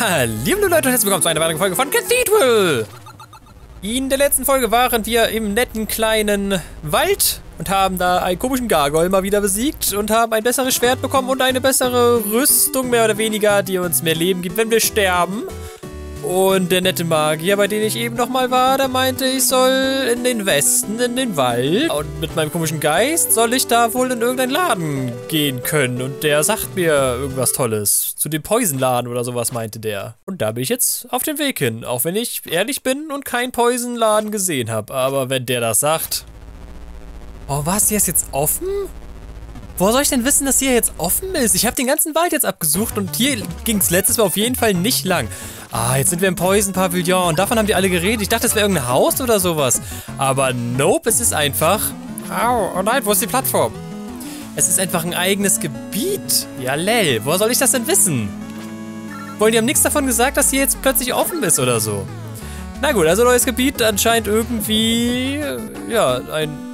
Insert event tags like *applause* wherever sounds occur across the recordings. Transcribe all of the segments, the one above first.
Liebe Leute und herzlich willkommen zu einer weiteren Folge von Cathedral. In der letzten Folge waren wir im netten kleinen Wald und haben da einen komischen Gargoyle mal wieder besiegt und haben ein besseres Schwert bekommen und eine bessere Rüstung, mehr oder weniger, die uns mehr Leben gibt, wenn wir sterben. Und der nette Magier, bei dem ich eben nochmal war, der meinte, ich soll in den Westen, in den Wald. Und mit meinem komischen Geist soll ich da wohl in irgendeinen Laden gehen können. Und der sagt mir irgendwas Tolles. Zu dem Poisonladen oder sowas, meinte der. Und da bin ich jetzt auf dem Weg hin. Auch wenn ich ehrlich bin und keinen Poisonladen gesehen habe. Aber wenn der das sagt... Oh, was? Hier ist jetzt offen? Woher soll ich denn wissen, dass hier jetzt offen ist? Ich habe den ganzen Wald jetzt abgesucht und hier ging es letztes Mal auf jeden Fall nicht lang. Ah, jetzt sind wir im Poison Pavillon und davon haben die alle geredet. Ich dachte, es wäre irgendein Haus oder sowas. Aber nope, es ist einfach... Au, oh nein, wo ist die Plattform? Es ist einfach ein eigenes Gebiet. Ja, lell, woher soll ich das denn wissen? Wollen die haben nichts davon gesagt, dass hier jetzt plötzlich offen ist oder so. Na gut, also neues Gebiet, anscheinend irgendwie... Ja, ein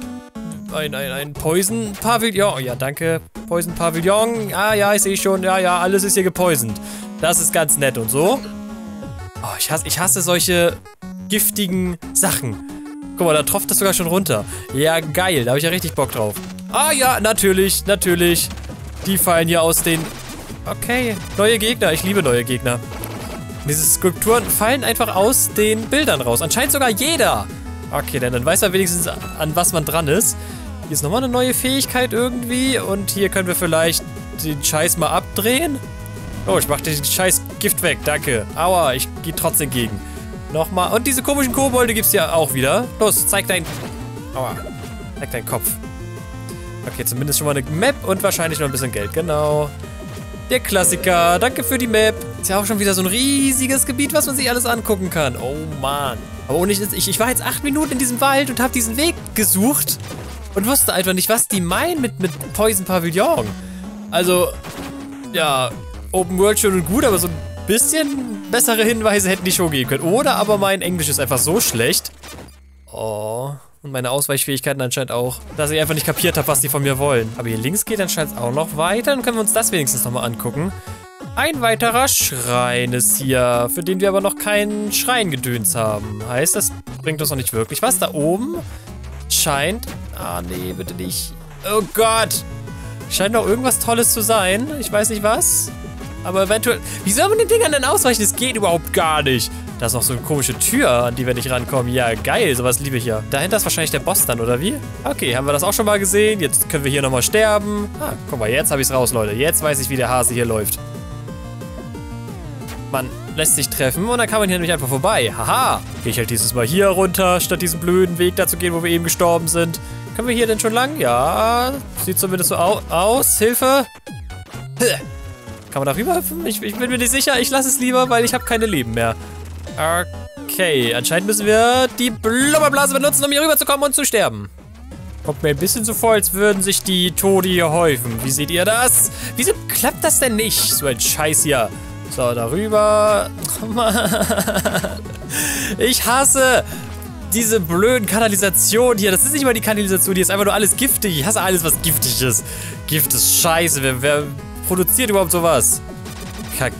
ein, ein, ein Poison-Pavillon. Ja, danke. Poison-Pavillon. Ah, ja, ich sehe schon. Ja, ja, alles ist hier gepoisont. Das ist ganz nett und so. Oh, ich hasse, ich hasse solche giftigen Sachen. Guck mal, da tropft das sogar schon runter. Ja, geil. Da habe ich ja richtig Bock drauf. Ah, ja, natürlich, natürlich. Die fallen hier aus den... Okay, neue Gegner. Ich liebe neue Gegner. Diese Skulpturen fallen einfach aus den Bildern raus. Anscheinend sogar jeder. Okay, dann, dann weiß man wenigstens, an was man dran ist. Hier ist nochmal eine neue Fähigkeit irgendwie. Und hier können wir vielleicht den Scheiß mal abdrehen. Oh, ich mach den scheiß Gift weg. Danke. Aua, ich gehe trotzdem gegen. Nochmal. Und diese komischen Kobolde gibt's ja auch wieder. Los, zeig dein... Aua. Zeig deinen Kopf. Okay, zumindest schon mal eine Map und wahrscheinlich noch ein bisschen Geld. Genau. Der Klassiker. Danke für die Map. Ist ja auch schon wieder so ein riesiges Gebiet, was man sich alles angucken kann. Oh, Mann. Aber ohne ich, ich war jetzt acht Minuten in diesem Wald und habe diesen Weg gesucht und wusste einfach nicht, was die meinen mit, mit Poison Pavillon. Also, ja, Open World schön und gut, aber so ein bisschen bessere Hinweise hätten die schon geben können. Oder aber mein Englisch ist einfach so schlecht. Oh, und meine Ausweichfähigkeiten anscheinend auch, dass ich einfach nicht kapiert habe, was die von mir wollen. Aber hier links geht anscheinend auch noch weiter. Dann können wir uns das wenigstens nochmal angucken. Ein weiterer Schrein ist hier, für den wir aber noch keinen Schreingedöns haben. Heißt, das bringt uns noch nicht wirklich was. Da oben scheint... Ah, nee, bitte nicht. Oh Gott! Scheint noch irgendwas Tolles zu sein. Ich weiß nicht was. Aber eventuell... Wie soll man den Dingern denn ausweichen? Das geht überhaupt gar nicht. Da ist noch so eine komische Tür, an die wir nicht rankommen. Ja, geil, sowas liebe ich ja. Dahinter ist wahrscheinlich der Boss dann, oder wie? Okay, haben wir das auch schon mal gesehen. Jetzt können wir hier nochmal sterben. Ah, guck mal, jetzt habe ich es raus, Leute. Jetzt weiß ich, wie der Hase hier läuft. Man lässt sich treffen und dann kann man hier nämlich einfach vorbei. Haha. Gehe ich halt dieses Mal hier runter, statt diesen blöden Weg da zu gehen, wo wir eben gestorben sind. Können wir hier denn schon lang? Ja, sieht zumindest so au aus. Hilfe. Kann man da rüber hüpfen? Ich, ich, bin mir nicht sicher. Ich lasse es lieber, weil ich habe keine Leben mehr. Okay, anscheinend müssen wir die Blubberblase benutzen, um hier rüber zu kommen und zu sterben. Kommt mir ein bisschen so vor, als würden sich die Tode hier häufen. Wie seht ihr das? Wieso klappt das denn nicht? So ein Scheiß hier. So, darüber. *laughs* Ich hasse diese blöden Kanalisationen hier. Das ist nicht mal die Kanalisation, hier ist einfach nur alles giftig. Ich hasse alles, was giftig ist. Gift ist scheiße. Wer, wer produziert überhaupt sowas?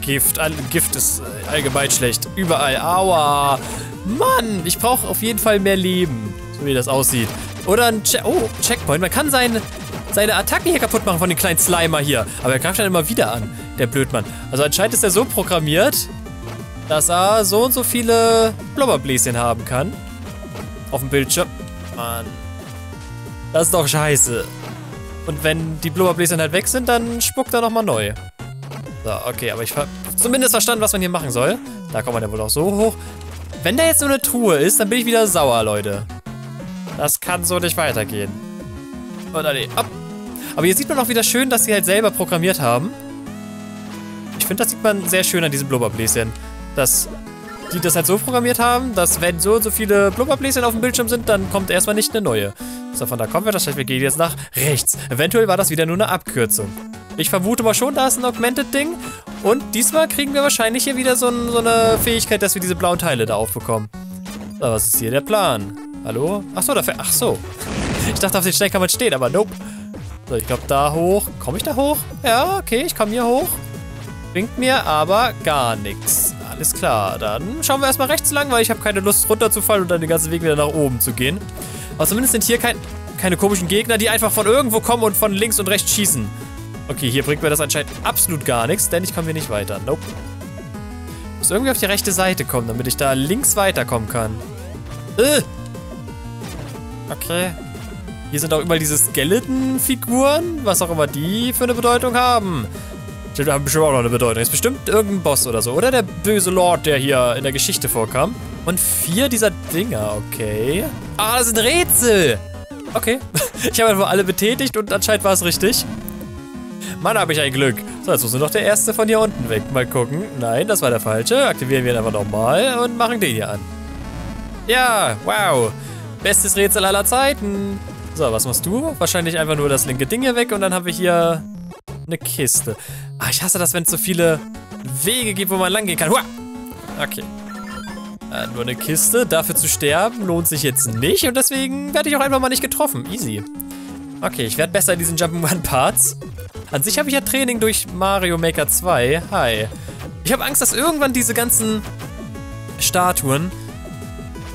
Gift. Gift ist äh, allgemein schlecht. Überall. Aua. Mann, ich brauche auf jeden Fall mehr Leben. So wie das aussieht. Oder ein che oh, Checkpoint. Man kann seine, seine Attacken hier kaputt machen von den kleinen Slimer hier. Aber er greift dann immer wieder an. Der Blödmann. Also anscheinend ist er so programmiert, dass er so und so viele Blubberbläschen haben kann. Auf dem Bildschirm. Mann. Das ist doch scheiße. Und wenn die Blubberbläschen halt weg sind, dann spuckt er nochmal neu. So, okay, aber ich habe zumindest verstanden, was man hier machen soll. Da kommt man ja wohl auch so hoch. Wenn da jetzt so eine Truhe ist, dann bin ich wieder sauer, Leute. Das kann so nicht weitergehen. Und dann, nee, Aber hier sieht man auch wieder schön, dass sie halt selber programmiert haben. Ich finde, das sieht man sehr schön an diesen Blubberbläschen. Dass die das halt so programmiert haben, dass wenn so und so viele Blubberbläschen auf dem Bildschirm sind, dann kommt erstmal nicht eine neue. So, von da kommen wir. Das heißt, wir gehen jetzt nach rechts. Eventuell war das wieder nur eine Abkürzung. Ich vermute mal schon, da ist ein Augmented-Ding. Und diesmal kriegen wir wahrscheinlich hier wieder so, ein, so, eine Fähigkeit, dass wir diese blauen Teile da aufbekommen. So, was ist hier der Plan? Hallo? Achso, dafür. Ach so. Ich dachte, auf den Stein kann man stehen, aber nope. So, ich glaube da hoch. Komme ich da hoch? Ja, okay, ich komme hier hoch. Bringt mir aber gar nichts. Alles klar, dann schauen wir erstmal rechts lang, weil ich habe keine Lust runterzufallen und dann den ganzen Weg wieder nach oben zu gehen. Aber zumindest sind hier kein, keine komischen Gegner, die einfach von irgendwo kommen und von links und rechts schießen. Okay, hier bringt mir das anscheinend absolut gar nichts, denn ich komme hier nicht weiter. Nope. Ich muss irgendwie auf die rechte Seite kommen, damit ich da links weiterkommen kann. Äh. Okay. Hier sind auch überall diese Skeleton-Figuren, was auch immer die für eine Bedeutung haben. Die haben bestimmt auch noch eine Bedeutung. Ist bestimmt irgendein Boss oder so. Oder der böse Lord, der hier in der Geschichte vorkam. Und vier dieser Dinger, okay. Ah, das sind Rätsel. Okay. *laughs* Ich habe einfach alle betätigt und anscheinend war es richtig. Mann, habe ich ein Glück. So, jetzt muss nur noch der erste von hier unten weg. Mal gucken. Nein, das war der falsche. Aktivieren wir ihn einfach nochmal und machen den hier an. Ja, wow. Bestes Rätsel aller Zeiten. So, was machst du? Wahrscheinlich einfach nur das linke Ding hier weg und dann haben wir hier eine Kiste. Ah, ich hasse das, wenn es so viele Wege gibt, wo man lang gehen kann. Hua! Okay. Äh, nur eine Kiste. Dafür zu sterben lohnt sich jetzt nicht und deswegen werde ich auch einfach mal nicht getroffen. Easy. Okay, ich werde besser in diesen Jump'n'Run-Parts. An sich habe ich ja Training durch Mario Maker 2. Hi. Ich habe Angst, dass irgendwann diese ganzen Statuen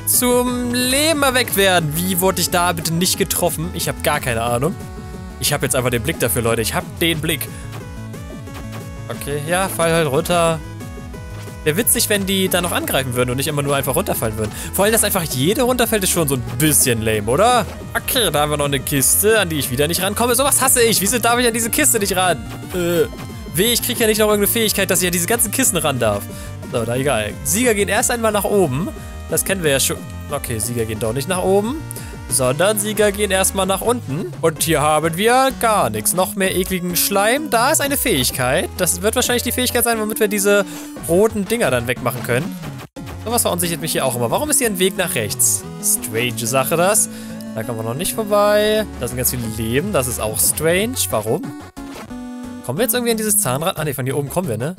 zum Leben erweckt werden. Wie wurde ich da bitte nicht getroffen? Ich habe gar keine Ahnung. Ich habe jetzt einfach den Blick dafür, Leute. Ich habe den Blick. Okay, ja, fall halt runter. Wäre witzig, wenn die da noch angreifen würden und nicht immer nur einfach runterfallen würden. Vor allem, dass einfach jede runterfällt, ist schon so ein bisschen lame, oder? Okay, da haben wir noch eine Kiste, an die ich wieder nicht rankomme. Sowas hasse ich. Wieso darf ich an diese Kiste nicht ran? Äh, weh, ich kriege ja nicht noch irgendeine Fähigkeit, dass ich an diese ganzen Kisten ran darf. So, da egal. Sieger gehen erst einmal nach oben. Das kennen wir ja schon. Okay, Sieger gehen doch nicht nach oben sondern Sieger gehen erstmal nach unten. Und hier haben wir gar nichts. Noch mehr ekligen Schleim. Da ist eine Fähigkeit. Das wird wahrscheinlich die Fähigkeit sein, womit wir diese roten Dinger dann wegmachen können. Sowas verunsichert mich hier auch immer. Warum ist hier ein Weg nach rechts? Strange Sache das. Da kommen wir noch nicht vorbei. Da sind ganz viele Leben. Das ist auch strange. Warum? Kommen wir jetzt irgendwie an dieses Zahnrad? Ah ne, von hier oben kommen wir, ne?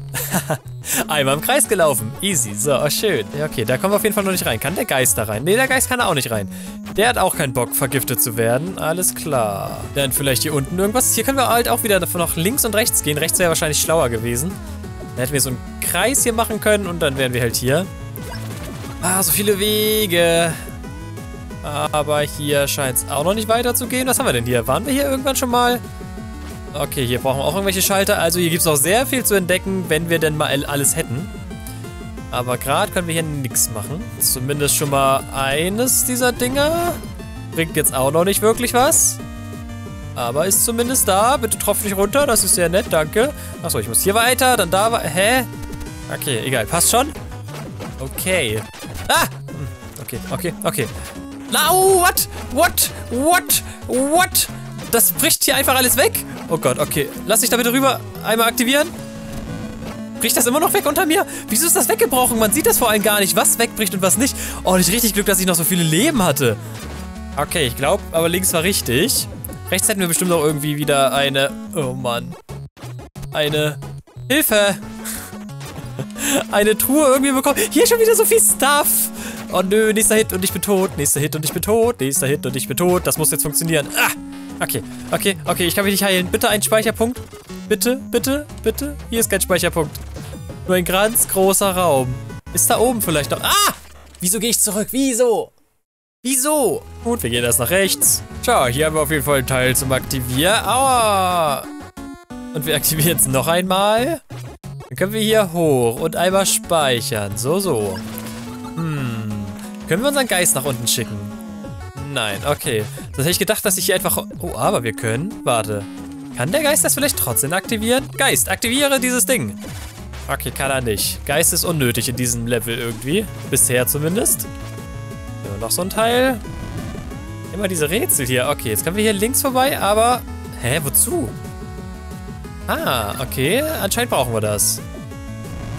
*laughs* Einmal im Kreis gelaufen. Easy. So, oh, schön. Ja, okay, da kommen wir auf jeden Fall noch nicht rein. Kann der Geist da rein? Ne, der Geist kann da auch nicht rein. Der hat auch keinen Bock, vergiftet zu werden. Alles klar. Dann vielleicht hier unten irgendwas. Hier können wir halt auch wieder davon nach links und rechts gehen. Rechts wäre wahrscheinlich schlauer gewesen. Dann hätten wir so einen Kreis hier machen können und dann wären wir halt hier. Ah, so viele Wege. Aber hier scheint es auch noch nicht weiter zu gehen. Was haben wir denn hier? Waren wir hier irgendwann schon mal? Okay, hier brauchen wir auch irgendwelche Schalter. Also hier gibt es noch sehr viel zu entdecken, wenn wir denn mal alles hätten. Aber gerade können wir hier nichts machen. Zumindest schon mal eines dieser Dinger. Bringt jetzt auch noch nicht wirklich was. Aber ist zumindest da. Bitte tropf nicht runter, das ist sehr nett, danke. Achso, ich muss hier weiter, dann da weiter. Hä? Okay, egal, passt schon. Okay. Ah! Okay, okay, okay. Lau, what? What? What? What? Das bricht hier einfach alles weg. Oh Gott, okay. Lass dich da bitte rüber einmal aktivieren. Bricht das immer noch weg unter mir? Wieso ist das weggebrochen? Man sieht das vor allem gar nicht, was wegbricht und was nicht. Oh, ich richtig Glück, dass ich noch so viele Leben hatte. Okay, ich glaube, aber links war richtig. Rechts hätten wir bestimmt auch irgendwie wieder eine... Oh Mann. Eine... Hilfe! *laughs* eine Truhe irgendwie bekommen. Hier schon wieder so viel Stuff. Oh nö, nächster Hit und ich bin tot. Nächster Hit und ich bin tot. Nächster Hit und ich bin tot. Das muss jetzt funktionieren. Ah! Okay, okay, okay, ich kann mich nicht heilen. Bitte ein Speicherpunkt. Bitte, bitte, bitte. Hier ist kein Speicherpunkt. Nur ein ganz großer Raum. Ist da oben vielleicht noch... Ah! Wieso gehe ich zurück? Wieso? Wieso? Gut, wir gehen erst nach rechts. Schau, hier haben wir auf jeden Fall einen Teil zum Aktivieren. Aua! Und wir aktivieren es noch einmal. Dann können wir hier hoch und einmal speichern. So, so. Hm. Können wir unseren Geist nach unten schicken? Nein, okay. Das hätte ich gedacht, dass ich hier einfach... Oh, aber wir können... Warte. Kann der Geist das vielleicht trotzdem aktivieren? Geist, aktiviere dieses Ding. Okay, kann er nicht. Geist ist unnötig in diesem Level irgendwie. Bisher zumindest. So, noch so ein Teil. Immer diese Rätsel hier. Okay, jetzt können wir hier links vorbei, aber... Hä, wozu? Ah, okay. Anscheinend brauchen wir das.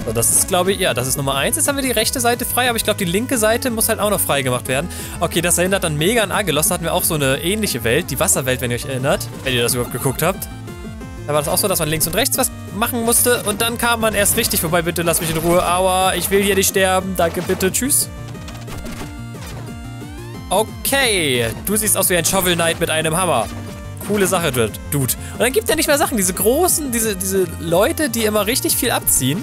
So, das ist, glaube ich, ja, das ist Nummer 1. Jetzt haben wir die rechte Seite frei, aber ich glaube, die linke Seite muss halt auch noch frei gemacht werden. Okay, das erinnert dann mega an Agelos. Da hatten wir auch so eine ähnliche Welt, die Wasserwelt, wenn ihr euch erinnert. Wenn ihr das überhaupt geguckt habt. Da war das auch so, dass man links und rechts was machen musste und dann kam man erst richtig vorbei. Bitte lass mich in Ruhe. Aua, ich will hier nicht sterben. Danke, bitte. Tschüss. Okay, du siehst aus wie ein Shovel Knight mit einem Hammer. Coole Sache, Dude. Und dann gibt er nicht mehr Sachen. Diese großen, diese, diese Leute, die immer richtig viel abziehen,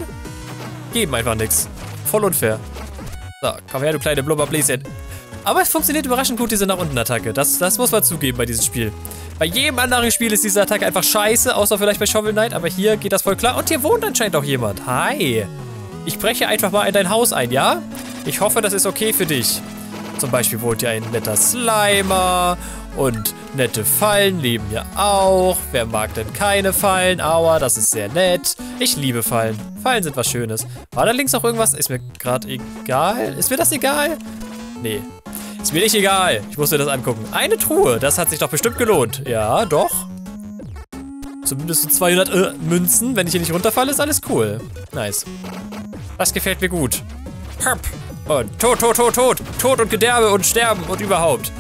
geben einfach nichts. Voll unfair. So, komm her, du kleine Blubberbläschen. Aber es funktioniert überraschend gut, diese nach unten Attacke. Das, das muss man zugeben bei diesem Spiel. Bei jedem anderen Spiel ist diese Attacke einfach scheiße, außer vielleicht bei Shovel Knight, aber hier geht das voll klar. Und hier wohnt anscheinend auch jemand. Hi. Ich breche einfach mal in dein Haus ein, ja? Ich hoffe, das ist okay für dich. Zum Beispiel wohnt hier ein netter Slimer und nette Fallen leben hier auch. Wer mag denn keine Fallen? Aua, das ist sehr nett. Ich liebe Fallen. Fallen sind was Schönes. War da links noch irgendwas? Ist mir gerade egal. Ist mir das egal? Nee, ist mir nicht egal. Ich muss mir das angucken. Eine Truhe. Das hat sich doch bestimmt gelohnt. Ja, doch. Zumindest so 200 äh, Münzen. Wenn ich hier nicht runterfalle, ist alles cool. Nice. Das gefällt mir gut. Perp. Und tot, tot, tot, tot. Tod und Gedärme und Sterben und überhaupt.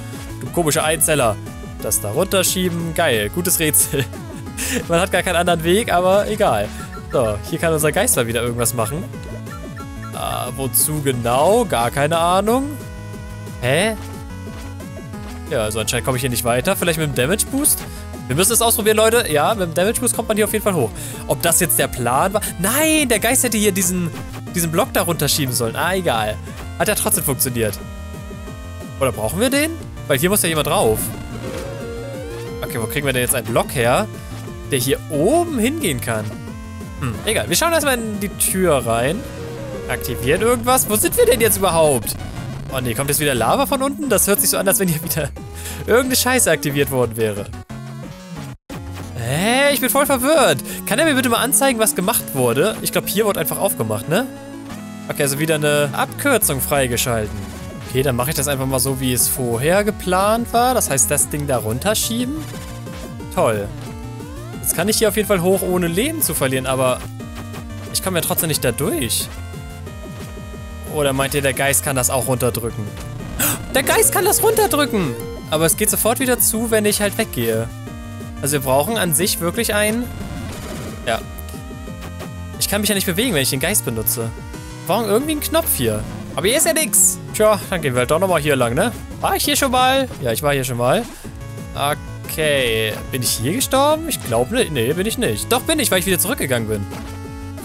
Du komischer Einzeller. Das da runterschieben. Geil. Gutes Rätsel. *laughs* Man hat gar keinen anderen Weg, aber egal. So, hier kann unser Geist mal wieder irgendwas machen. Ah, wozu genau? Gar keine Ahnung. Hä? Ja, also anscheinend komme ich hier nicht weiter. Vielleicht mit dem Damage Boost? Wir müssen es ausprobieren, Leute. Ja, mit dem Damage Boost kommt man hier auf jeden Fall hoch. Ob das jetzt der Plan war? Nein, der Geist hätte hier diesen, diesen Block da runterschieben sollen. Ah, egal. Hat ja trotzdem funktioniert. Oder brauchen wir den? Weil hier muss ja jemand drauf. Okay, wo kriegen wir denn jetzt einen Block her, der hier oben hingehen kann? Hm, egal. Wir schauen erstmal in die Tür rein. Aktivieren irgendwas. Wo sind wir denn jetzt überhaupt? Oh nee, kommt jetzt wieder Lava von unten? Das hört sich so an, als wenn hier wieder *laughs* irgendeine Scheiße aktiviert worden wäre. Hä? Ich bin voll verwirrt. Kann er mir bitte mal anzeigen, was gemacht wurde? Ich glaube, hier wurde einfach aufgemacht, ne? Okay, also wieder eine Abkürzung freigeschalten. Okay, dann mache ich das einfach mal so, wie es vorher geplant war. Das heißt, das Ding da runterschieben. Toll. Jetzt kann ich hier auf jeden Fall hoch, ohne Leben zu verlieren, aber ich komme ja trotzdem nicht da durch. Oder meint ihr, der Geist kann das auch runterdrücken? Der Geist kann das runterdrücken! Aber es geht sofort wieder zu, wenn ich halt weggehe. Also wir brauchen an sich wirklich einen... Ja. Ich kann mich ja nicht bewegen, wenn ich den Geist benutze. Wir brauchen irgendwie einen Knopf hier. Aber hier ist ja nix. Tja, dann gehen wir halt doch nochmal hier lang, ne? War ich hier schon mal? Ja, ich war hier schon mal. Okay. Bin ich hier gestorben? Ich glaube nicht. Nee, bin ich nicht. Doch bin ich, weil ich wieder zurückgegangen bin.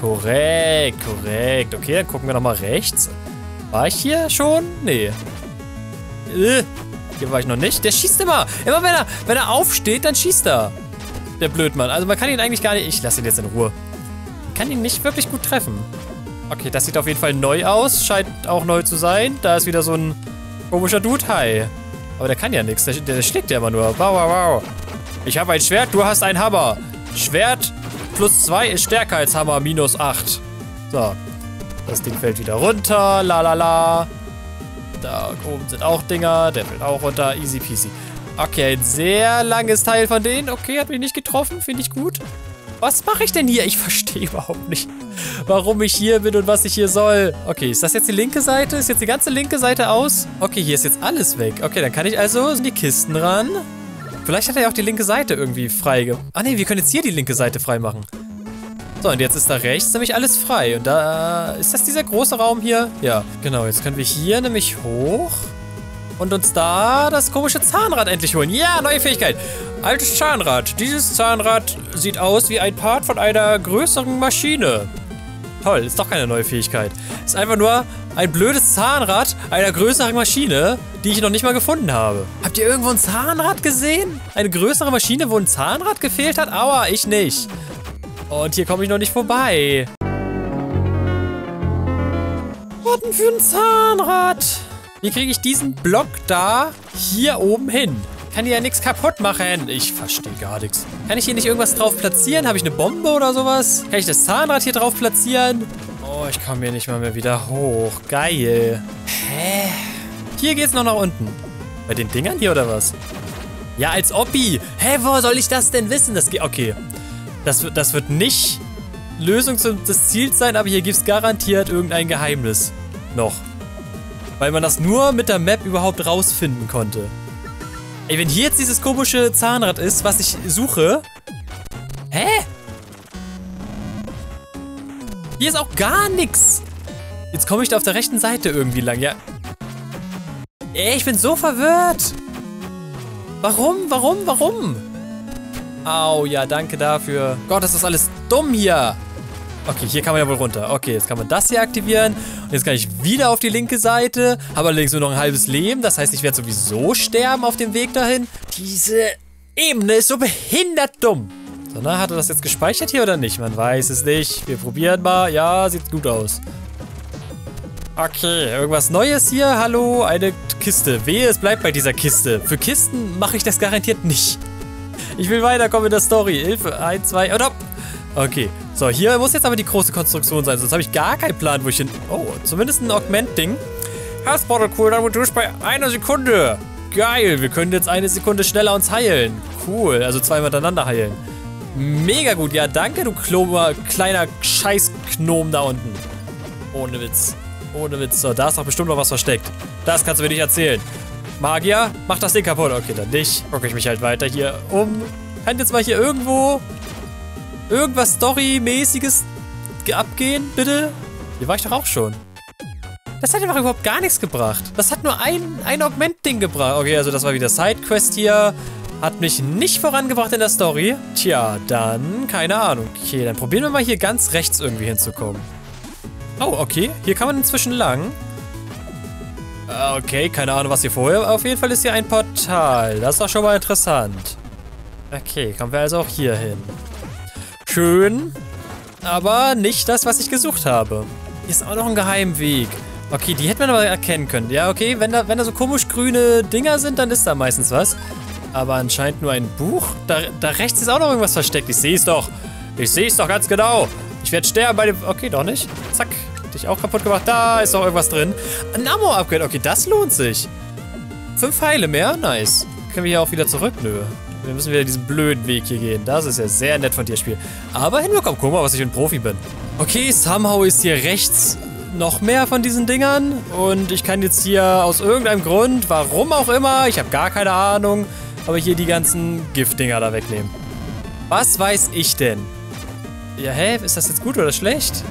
Korrekt, korrekt. Okay, dann gucken wir nochmal rechts. War ich hier schon? Nee. Äh, hier war ich noch nicht. Der schießt immer. Immer wenn er, wenn er aufsteht, dann schießt er. Der Blödmann. Also man kann ihn eigentlich gar nicht... Ich lasse ihn jetzt in Ruhe. Man kann ihn nicht wirklich gut treffen. Okay, das sieht auf jeden Fall neu aus. Scheint auch neu zu sein. Da ist wieder so ein komischer Dude. Hi. Aber der kann ja nichts. Der, der schlägt ja immer nur. Wow, wow, wow. Ich habe ein Schwert, du hast ein Hammer. Schwert plus 2 ist stärker als Hammer minus 8. So. Das Ding fällt wieder runter. La la la. Da oben sind auch Dinger. Der fällt auch runter. Easy peasy. Okay, ein sehr langes Teil von denen. Okay, hat mich nicht getroffen. Finde ich gut. Was mache ich denn hier? Ich verstehe überhaupt nicht, warum ich hier bin und was ich hier soll. Okay, ist das jetzt die linke Seite? Ist jetzt die ganze linke Seite aus? Okay, hier ist jetzt alles weg. Okay, dann kann ich also in die Kisten ran. Vielleicht hat er ja auch die linke Seite irgendwie frei Ah ne, wir können jetzt hier die linke Seite frei machen. So, und jetzt ist da rechts nämlich alles frei. Und da... Ist das dieser große Raum hier? Ja, genau. Jetzt können wir hier nämlich hoch und uns da das komische Zahnrad endlich holen. Ja, neue Fähigkeit. Altes Zahnrad. Dieses Zahnrad sieht aus wie ein Part von einer größeren Maschine. Toll, ist doch keine neue Fähigkeit. Ist einfach nur ein blödes Zahnrad einer größeren Maschine, die ich noch nicht mal gefunden habe. Habt ihr irgendwo ein Zahnrad gesehen? Eine größere Maschine, wo ein Zahnrad gefehlt hat? Aua, ich nicht. Und hier komme ich noch nicht vorbei. Warten für ein Zahnrad. Wie kriege ich diesen Block da hier oben hin? Kann hier ja nichts kaputt machen. Ich verstehe gar nichts. Kann ich hier nicht irgendwas drauf platzieren? Habe ich eine Bombe oder sowas? Kann ich das Zahnrad hier drauf platzieren? Oh, ich komme hier nicht mal mehr wieder hoch. Geil. Hä? Hier geht's noch nach unten. Bei den Dingern hier oder was? Ja, als Oppi. Hä, wo soll ich das denn wissen? Das geht. Okay. Das, das wird nicht Lösung des Ziels sein, aber hier gibt es garantiert irgendein Geheimnis. Noch. Weil man das nur mit der Map überhaupt rausfinden konnte. Ey, wenn hier jetzt dieses komische Zahnrad ist, was ich suche. Hä? Hier ist auch gar nichts. Jetzt komme ich da auf der rechten Seite irgendwie lang, ja. Ey, ich bin so verwirrt. Warum, warum, warum? Au, ja, danke dafür. Gott, das ist alles dumm hier. Okay, hier kann man ja wohl runter. Okay, jetzt kann man das hier aktivieren. Jetzt kann ich wieder auf die linke Seite, habe allerdings nur noch ein halbes Leben. Das heißt, ich werde sowieso sterben auf dem Weg dahin. Diese Ebene ist so behindert dumm. So, na, hat er das jetzt gespeichert hier oder nicht? Man weiß es nicht. Wir probieren mal. Ja, sieht gut aus. Okay, irgendwas Neues hier. Hallo, eine Kiste. Wehe, es bleibt bei dieser Kiste. Für Kisten mache ich das garantiert nicht. Ich will weiterkommen in der Story. Hilfe. Ein, zwei, und hopp. Okay. So, hier muss jetzt aber die große Konstruktion sein. Sonst habe ich gar keinen Plan, wo ich hin... Oh, zumindest ein Augment-Ding. Health cool, dann durch bei einer Sekunde. Geil, wir können jetzt eine Sekunde schneller uns heilen. Cool, also zwei miteinander heilen. Mega gut, ja danke, du Klober, kleiner Scheißknom da unten. Ohne Witz. Ohne Witz. So, da ist doch bestimmt noch was versteckt. Das kannst du mir nicht erzählen. Magier, mach das Ding kaputt. Okay, dann nicht. Gucke ich mich halt weiter hier um. Kann jetzt mal hier irgendwo irgendwas Story-mäßiges abgehen, bitte? Hier war ich doch auch schon. Das hat einfach überhaupt gar nichts gebracht. Das hat nur ein, ein Augment-Ding gebracht. Okay, also das war wieder Sidequest hier. Hat mich nicht vorangebracht in der Story. Tja, dann keine Ahnung. Okay, dann probieren wir mal hier ganz rechts irgendwie hinzukommen. Oh, okay. Hier kann man inzwischen lang. Okay, keine Ahnung, was hier vorher... Auf jeden Fall ist hier ein Portal. Das ist doch schon mal interessant. Okay, kommen wir also auch hier hin. Schön, aber nicht das, was ich gesucht habe. Hier ist auch noch ein Geheimweg. Okay, die hätte man aber erkennen können. Ja, okay, wenn da, wenn da so komisch grüne Dinger sind, dann ist da meistens was. Aber anscheinend nur ein Buch. Da, da rechts ist auch noch irgendwas versteckt. Ich sehe es doch. Ich sehe es doch ganz genau. Ich werde sterben bei dem... Okay, doch nicht. Zack. Dich auch kaputt gemacht. Da ist doch irgendwas drin. Ein Ammo-Upgrade. Okay, das lohnt sich. Fünf Pfeile mehr? Nice. Können wir hier auch wieder zurück? Nö. Wir müssen wieder diesen blöden Weg hier gehen. Das ist ja sehr nett von dir, Spiel. Aber hinbekommen. Guck mal, was ich ein Profi bin. Okay, somehow ist hier rechts noch mehr von diesen Dingern. Und ich kann jetzt hier aus irgendeinem Grund, warum auch immer, ich habe gar keine Ahnung, aber hier die ganzen Giftdinger da wegnehmen. Was weiß ich denn? Ja, hä? Ist das jetzt gut oder schlecht?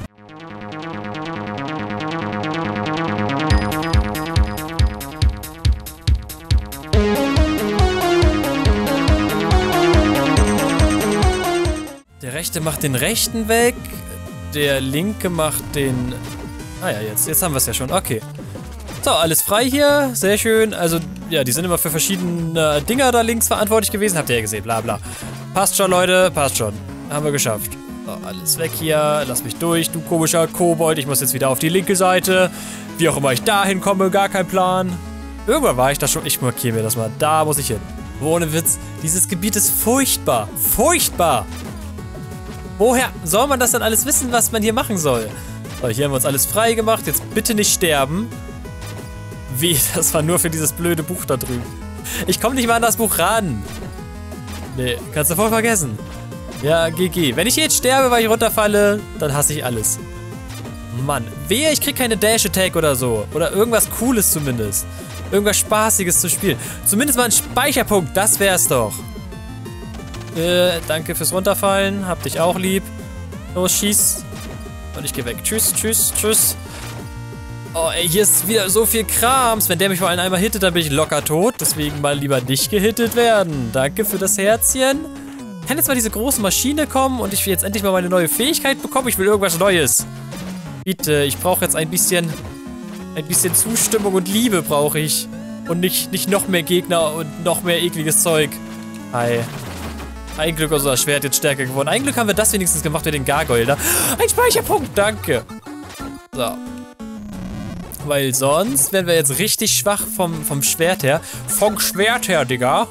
Der macht den rechten weg. Der linke macht den... Ah ja, jetzt, jetzt haben wir es ja schon. Okay. So, alles frei hier. Sehr schön. Also, ja, die sind immer für verschiedene Dinger da links verantwortlich gewesen. Habt ihr ja gesehen, bla bla. Passt schon, Leute. Passt schon. Haben wir geschafft. So, alles weg hier. Lass mich durch, du komischer Kobold. Ich muss jetzt wieder auf die linke Seite. Wie auch immer ich da hinkomme, gar kein Plan. Irgendwann war ich da schon. Ich markiere mir das mal. Da muss ich hin. Ohne Witz, dieses Gebiet ist furchtbar. Furchtbar. Woher soll man das dann alles wissen, was man hier machen soll? So, hier haben wir uns alles frei gemacht. Jetzt bitte nicht sterben. Wie, *laughs* das war nur für dieses blöde Buch da drüben. Ich komme nicht mal an das Buch ran. Nee, kannst du voll vergessen. Ja, GG. Wenn ich jetzt sterbe, weil ich runterfalle, dann hasse ich alles. Mann, wehe, ich krieg keine Dash-Attack oder so. Oder irgendwas Cooles zumindest. Irgendwas Spaßiges zu spielen. Zumindest mal ein Speicherpunkt, das wär's doch. Äh, danke fürs Runterfallen. Hab dich auch lieb. Los, schieß. Und ich geh weg. Tschüss, tschüss, tschüss. Oh, ey, hier ist wieder so viel Krams. Wenn der mich vor allem einmal hittet, dann bin ich locker tot. Deswegen mal lieber nicht gehittet werden. Danke für das Herzchen. Kann jetzt mal diese große Maschine kommen und ich will jetzt endlich mal meine neue Fähigkeit bekommen? Ich will irgendwas Neues. Bitte, ich brauche jetzt ein bisschen... Ein bisschen Zustimmung und Liebe brauche ich. Und nicht, nicht noch mehr Gegner und noch mehr ekliges Zeug. Hi. Ein Glück unser Schwert jetzt stärker geworden. Ein Glück haben wir das wenigstens gemacht mit den Gargoyle. Ein Speicherpunkt, danke. So. Weil sonst wären wir jetzt richtig schwach vom, vom Schwert her. Vom Schwert her, Digga.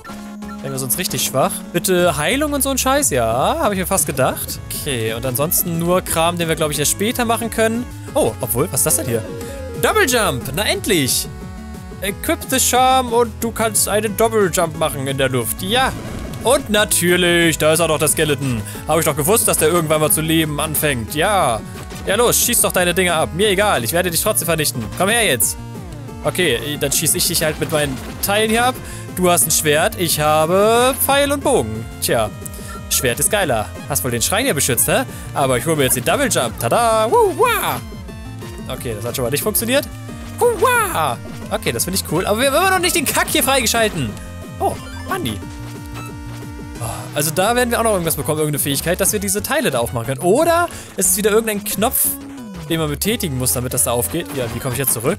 Wären wir sonst richtig schwach. Bitte Heilung und so ein Scheiß, ja. Habe ich mir fast gedacht. Okay, und ansonsten nur Kram, den wir, glaube ich, erst später machen können. Oh, obwohl, was ist das denn hier? Double Jump, na endlich. Equip the Charm und du kannst einen Double Jump machen in der Luft. Ja. Und natürlich, da ist auch noch der Skeleton. Habe ich doch gewusst, dass der irgendwann mal zu leben anfängt. Ja. Ja, los, schieß doch deine Dinge ab. Mir egal, ich werde dich trotzdem vernichten. Komm her jetzt. Okay, dann schieße ich dich halt mit meinen Teilen hier ab. Du hast ein Schwert, ich habe Pfeil und Bogen. Tja, Schwert ist geiler. Hast wohl den Schrein hier beschützt, hä? Aber ich hole mir jetzt den Double Jump. Tada! Woo! Okay, das hat schon mal nicht funktioniert. Woo! Okay, das finde ich cool. Aber wir haben immer noch nicht den Kack hier freigeschalten. Oh, Manni. Also da werden wir auch noch irgendwas bekommen, irgendeine Fähigkeit, dass wir diese Teile da aufmachen können. Oder es ist wieder irgendein Knopf, den man betätigen muss, damit das da aufgeht. Ja, wie komme ich jetzt zurück?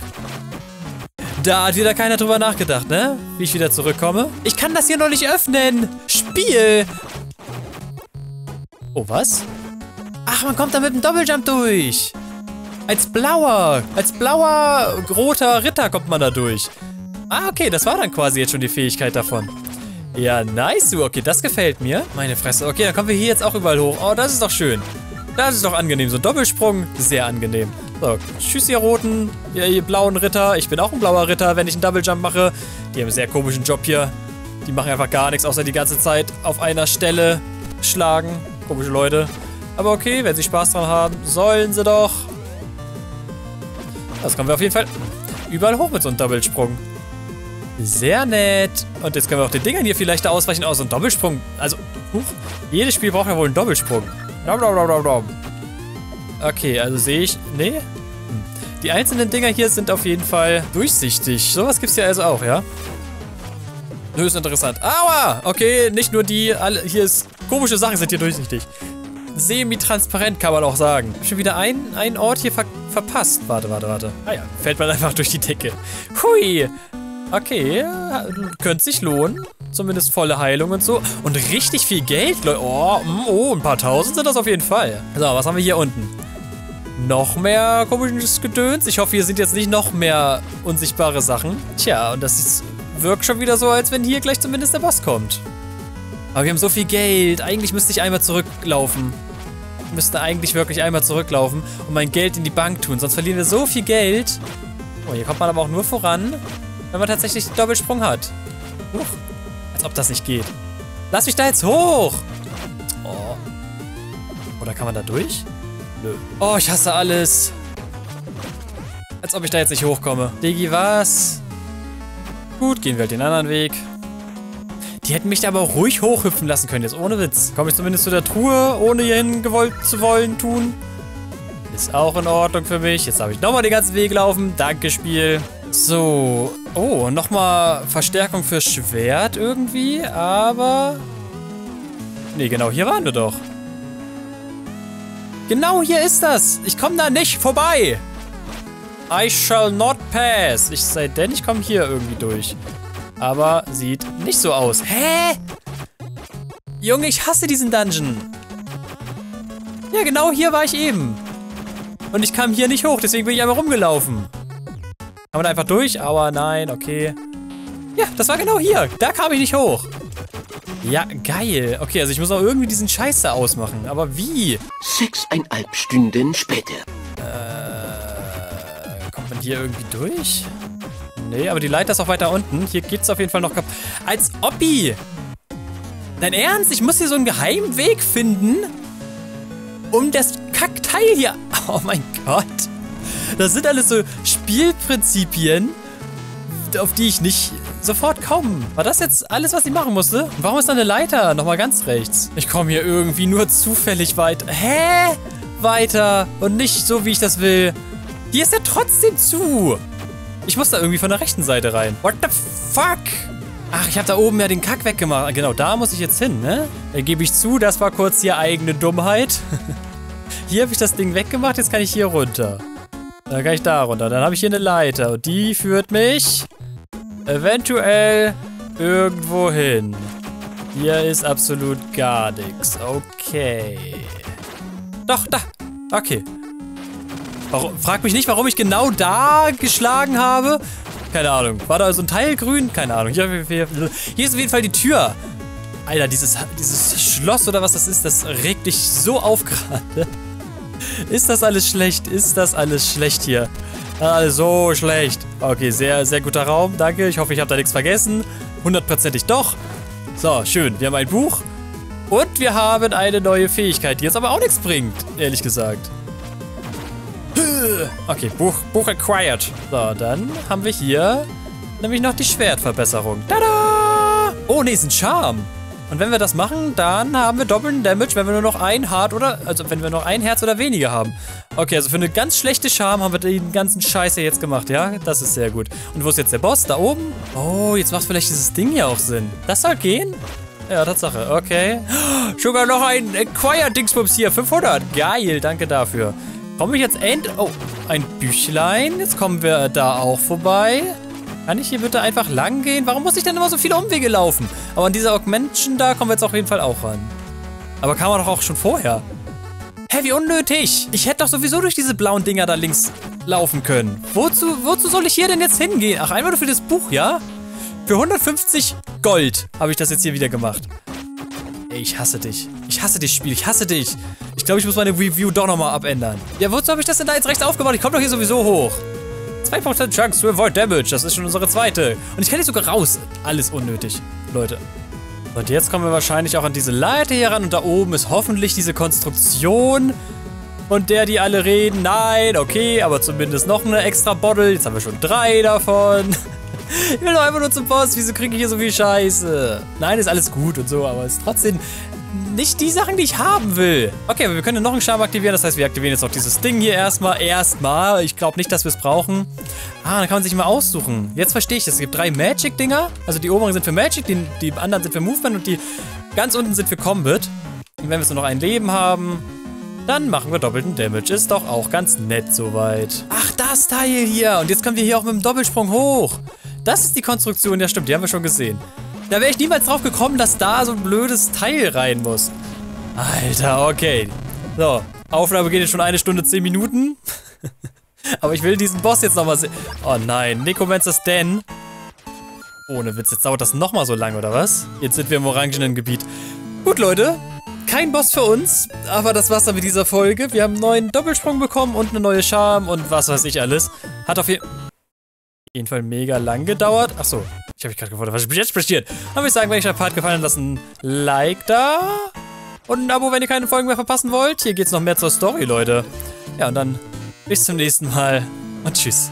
Da hat wieder keiner drüber nachgedacht, ne? Wie ich wieder zurückkomme. Ich kann das hier noch nicht öffnen. Spiel. Oh, was? Ach, man kommt da mit dem Doppeljump durch. Als blauer, als blauer, roter Ritter kommt man da durch. Ah, okay, das war dann quasi jetzt schon die Fähigkeit davon. Ja, nice, du. Okay, das gefällt mir. Meine Fresse. Okay, dann kommen wir hier jetzt auch überall hoch. Oh, das ist doch schön. Das ist doch angenehm. So ein Doppelsprung, sehr angenehm. So, tschüss ihr roten, ihr, ihr blauen Ritter. Ich bin auch ein blauer Ritter, wenn ich einen Double Jump mache. Die haben einen sehr komischen Job hier. Die machen einfach gar nichts, außer die ganze Zeit auf einer Stelle schlagen. Komische Leute. Aber okay, wenn sie Spaß dran haben, sollen sie doch. Das kommen wir auf jeden Fall überall hoch mit so einem Doppelsprung. Sehr nett. Und jetzt können wir auch den Dingern hier vielleicht ausweichen. Oh, so ein Doppelsprung. Also, huch. Jedes Spiel braucht ja wohl einen Doppelsprung. Okay, also sehe ich... Nee? Hm. Die einzelnen Dinger hier sind auf jeden Fall durchsichtig. Sowas gibt es ja also auch, ja? Höchst interessant. Aua! Okay, nicht nur die, alle, hier ist, komische Sachen sind hier durchsichtig. Semi-transparent kann man auch sagen. Schon wieder ein, einen Ort hier ver verpasst. Warte, warte, warte. Ah ja, fällt man *laughs* einfach durch die Decke. Hui! Okay, könnte sich lohnen. Zumindest volle Heilung und so. Und richtig viel Geld, Leute. Oh, mm, oh, ein paar tausend sind das auf jeden Fall. So, was haben wir hier unten? Noch mehr komisches Gedöns. Ich hoffe, hier sind jetzt nicht noch mehr unsichtbare Sachen. Tja, und das ist, wirkt schon wieder so, als wenn hier gleich zumindest der Boss kommt. Aber wir haben so viel Geld. Eigentlich müsste ich einmal zurücklaufen. Müsste eigentlich wirklich einmal zurücklaufen und mein Geld in die Bank tun. Sonst verlieren wir so viel Geld. Oh, hier kommt man aber auch nur voran, wenn man tatsächlich den Doppelsprung hat. Huch. Als ob das nicht geht. Lass mich da jetzt hoch! Oh. Oder kann man da durch? Nö. Oh, ich hasse alles. Als ob ich da jetzt nicht hochkomme. Digi, was? Gut, gehen wir halt den anderen Weg. Die hätten mich da aber auch ruhig hochhüpfen lassen können, jetzt ohne Witz. Komme ich zumindest zu der Truhe, ohne hierhin gewollt zu wollen tun. Ist auch in Ordnung für mich. Jetzt darf ich nochmal den ganzen Weg laufen. Danke, Spiel. So. Oh, nochmal Verstärkung für Schwert irgendwie, aber... Nee, genau hier waren wir doch. Genau hier ist das. Ich komme da nicht vorbei. I shall not pass. Ich sei denn, ich komme hier irgendwie durch. Aber sieht nicht so aus. Hä? Junge, ich hasse diesen Dungeon. Ja, genau hier war ich eben. Und ich kam hier nicht hoch, deswegen bin ich einmal rumgelaufen. Kann man da einfach durch? Aber nein, okay. Ja, das war genau hier. Da kam ich nicht hoch. Ja, geil. Okay, also ich muss auch irgendwie diesen Scheiß da ausmachen. Aber wie? Sechseinhalb Stunden später. Äh, kommt man hier irgendwie durch? Nee, aber die Leiter ist auch weiter unten. Hier geht's auf jeden Fall noch kaputt. Als Oppi! Dein Ernst? Ich muss hier so einen geheimen Weg finden, um das Kackteil hier... *laughs* Oh mein Gott. Das sind alles so Spielprinzipien, auf die ich nicht sofort komme. War das jetzt alles, was ich machen musste? Warum ist da eine Leiter? Nochmal ganz rechts. Ich komme hier irgendwie nur zufällig weiter. Hä? Weiter. Und nicht so, wie ich das will. Hier ist er trotzdem zu. Ich muss da irgendwie von der rechten Seite rein. What the fuck? Ach, ich habe da oben ja den Kack weggemacht. Genau, da muss ich jetzt hin, ne? Da gebe ich zu, das war kurz hier eigene Dummheit. *laughs* hier habe ich das Ding weggemacht, jetzt kann ich hier runter. Dann kann ich da runter. Dann habe ich hier eine Leiter. Und die führt mich eventuell irgendwo hin. Hier ist absolut gar nichts. Okay. Doch, da. Okay. Warum, frag mich nicht, warum ich genau da geschlagen habe. Keine Ahnung. War da so ein Teil grün? Keine Ahnung. Hier, hier, hier ist auf jeden Fall die Tür. Alter, dieses, dieses Schloss oder was das ist, das regt dich so auf gerade. Ist das alles schlecht? Ist das alles schlecht hier? Also schlecht. Okay, sehr, sehr guter Raum. Danke. Ich hoffe, ich habe da nichts vergessen. Hundertprozentig doch. So, schön. Wir haben ein Buch. Und wir haben eine neue Fähigkeit, die jetzt aber auch nichts bringt, ehrlich gesagt. Okay, Buch, Buch acquired. So, dann haben wir hier nämlich noch die Schwertverbesserung. Tada! Oh, nee, ist ein Charme. Und wenn wir das machen, dann haben wir doppelten Damage, wenn wir nur noch ein Hart oder, also wenn wir noch ein Herz oder weniger haben. Okay, also für eine ganz schlechte Charme haben wir den ganzen Scheiß jetzt gemacht, ja? Das ist sehr gut. Und wo ist jetzt der Boss? Da oben? Oh, jetzt macht vielleicht dieses Ding hier auch Sinn. Das soll gehen? Ja, Tatsache. Okay. *gasps* Sogar noch ein Acquired-Dingsbums hier. 500. Geil, danke dafür. Komme ich jetzt end... Oh, ein Büchlein. Jetzt kommen wir da auch vorbei. Kann ich hier bitte einfach lang gehen? Warum muss ich denn immer so viele Umwege laufen? Aber an dieser Augmentation da kommen wir jetzt auf jeden Fall auch ran. Aber kann man doch auch schon vorher. Hä, wie unnötig. Ich hätte doch sowieso durch diese blauen Dinger da links laufen können. Wozu, wozu soll ich hier denn jetzt hingehen? Ach, einmal nur für das Buch, ja? Für 150 Gold habe ich das jetzt hier wieder gemacht. Ey, ich hasse dich. Ich hasse dich, Spiel. Ich hasse dich. Ich glaube, ich muss meine Review doch nochmal abändern. Ja, wozu habe ich das denn da jetzt rechts aufgebaut? Ich komme doch hier sowieso hoch. 2% Chance to avoid damage. Das ist schon unsere zweite. Und ich kann hier sogar raus. Alles unnötig, Leute. Und jetzt kommen wir wahrscheinlich auch an diese Leiter hier ran. Und da oben ist hoffentlich diese Konstruktion, von der die alle reden. Nein, okay, aber zumindest noch eine extra Bottle. Jetzt haben wir schon drei davon. *laughs* Ich will doch einfach nur zum Boss. Wieso kriege ich hier so viel Scheiße? Nein, ist alles gut und so, aber es ist trotzdem nicht die Sachen, die ich haben will. Okay, aber wir können noch einen Charme aktivieren. Das heißt, wir aktivieren jetzt auch dieses Ding hier erstmal. Erstmal. Ich glaube nicht, dass wir es brauchen. Ah, dann kann man sich mal aussuchen. Jetzt verstehe ich das. Es gibt drei Magic-Dinger. Also die oberen sind für Magic, die, die anderen sind für Movement und die ganz unten sind für Combat. Und wenn wir so noch ein Leben haben, dann machen wir doppelten Damage. Ist doch auch ganz nett soweit. Ach, das Teil hier. Und jetzt können wir hier auch mit dem Doppelsprung hoch. Das ist die Konstruktion. Ja, stimmt. Die haben wir schon gesehen. Da wäre ich niemals drauf gekommen, dass da so ein blödes Teil rein muss. Alter, okay. So, Aufnahme geht jetzt schon eine Stunde, zehn Minuten. *laughs* Aber ich will diesen Boss jetzt nochmal sehen. Oh nein, Necromancer Stan. Ohne Witz, jetzt dauert das nochmal so lang, oder was? Jetzt sind wir im orangenen Gebiet. Gut, Leute. Kein Boss für uns, aber das war's dann mit dieser Folge. Wir haben einen neuen Doppelsprung bekommen und eine neue Charme und was weiß ich alles. Hat auf jeden Fall mega lang gedauert. Achso, ich habe mich gerade gefragt, was jetzt passiert? Dann würde ich sagen, wenn euch der Part gefallen hat, lasst ein Like da. Und ein Abo, wenn ihr keine Folgen mehr verpassen wollt. Hier geht's noch mehr zur Story, Leute. Ja, und dann bis zum nächsten Mal und tschüss.